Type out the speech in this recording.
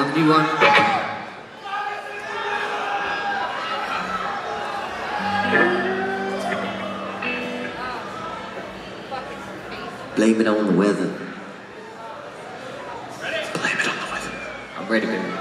everyone. Blame it on the weather. Blame it on the weather. I'm ready, baby.